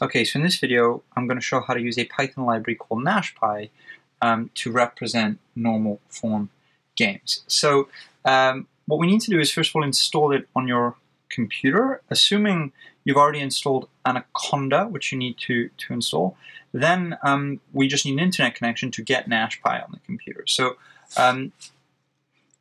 Okay, so in this video, I'm going to show how to use a Python library called NashPy um, to represent normal form games. So um, what we need to do is first of all install it on your computer, assuming you've already installed Anaconda, which you need to, to install. Then um, we just need an internet connection to get NashPy on the computer. So um,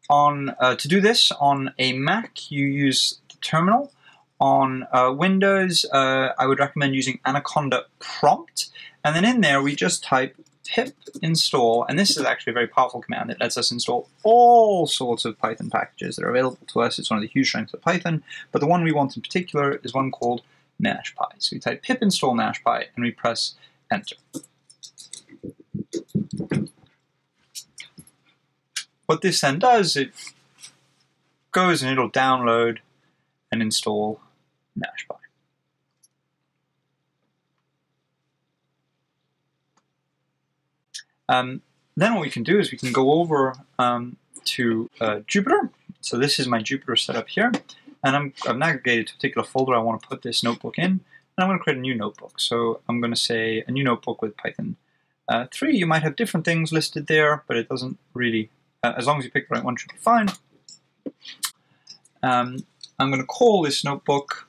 on uh, to do this on a Mac, you use the terminal. On uh, Windows, uh, I would recommend using Anaconda prompt. And then in there, we just type pip install, and this is actually a very powerful command that lets us install all sorts of Python packages that are available to us. It's one of the huge strengths of Python, but the one we want in particular is one called NashPy. So we type pip install NashPy, and we press enter. What this then does, it goes and it'll download and install Um, then what we can do is we can go over um, to uh, Jupyter. So this is my Jupyter setup here. And I'm, I've navigated to a particular folder I want to put this notebook in. And I'm going to create a new notebook. So I'm going to say a new notebook with Python uh, 3. You might have different things listed there, but it doesn't really, uh, as long as you pick the right one, should be fine. Um, I'm going to call this notebook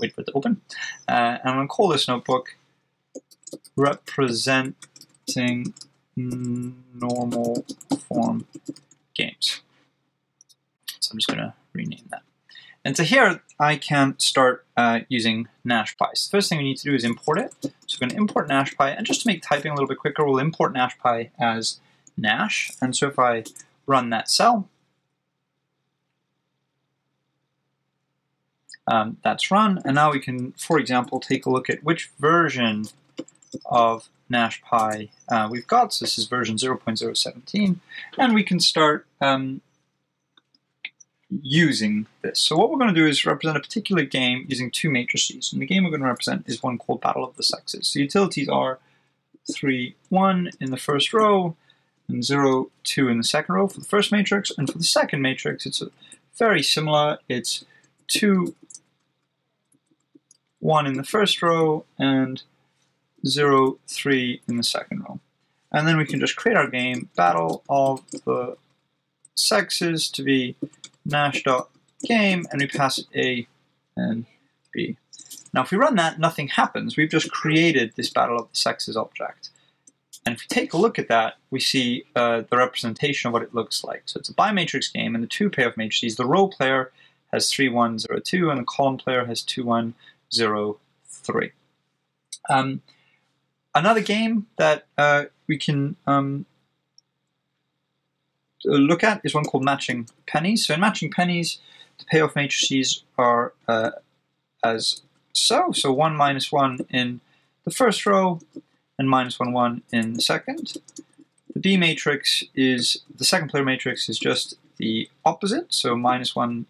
wait for it to open. Uh, and I'm going to call this notebook representing normal form games. So I'm just going to rename that. And so here I can start uh, using NashPy. So the first thing we need to do is import it. So we're going to import NashPy, and just to make typing a little bit quicker, we'll import NashPy as Nash. And so if I run that cell, um, that's run. And now we can, for example, take a look at which version of NashPy uh, we've got. So this is version 0.017. And we can start um, using this. So what we're going to do is represent a particular game using two matrices. And the game we're going to represent is one called Battle of the Sexes. So utilities are 3, 1 in the first row, and 0, 2 in the second row for the first matrix. And for the second matrix, it's very similar. It's 2, 1 in the first row and 0, 3 in the second row. And then we can just create our game, battle of the sexes to be nash.game, and we pass it A and B. Now if we run that, nothing happens. We've just created this battle of the sexes object. And if we take a look at that, we see uh, the representation of what it looks like. So it's a bimatrix game, and the two pair of matrices, the row player has 3, 1, 0, 2, and the column player has 2, 1, zero three. Um, another game that uh, we can um, look at is one called Matching Pennies. So in Matching Pennies, the payoff matrices are uh, as so. So 1 minus 1 in the first row and minus 1, 1 in the second. The B matrix is, the second player matrix is just the opposite, so minus 1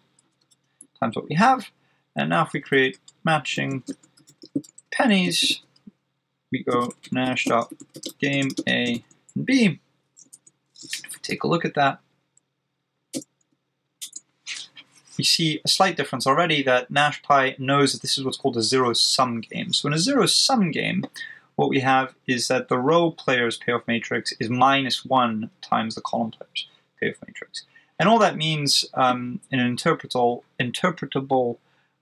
times what we have. And now if we create matching pennies, we go nash dot game A and B. If we take a look at that, we see a slight difference already that NashPy knows that this is what's called a zero-sum game. So in a zero-sum game, what we have is that the row player's payoff matrix is minus one times the column player's payoff matrix. And all that means um, in an interpretable, interpretable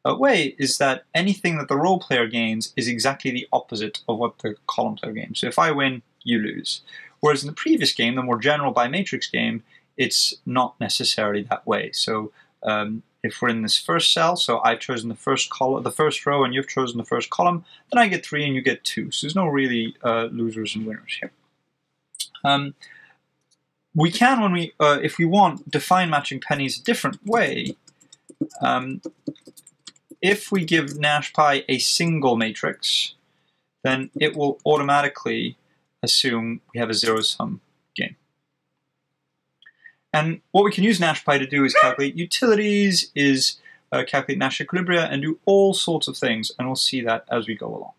way is that anything that the row player gains is exactly the opposite of what the column player gains. So if I win, you lose. Whereas in the previous game, the more general bimatrix game, it's not necessarily that way. So um, if we're in this first cell, so I've chosen the first column, the first row, and you've chosen the first column, then I get three and you get two. So there's no really uh, losers and winners here. Um, we can, when we, uh, if we want, define matching pennies a different way. Um, if we give NashPy a single matrix, then it will automatically assume we have a zero-sum game. And what we can use NashPy to do is calculate utilities, is uh, calculate Nash equilibria, and do all sorts of things, and we'll see that as we go along.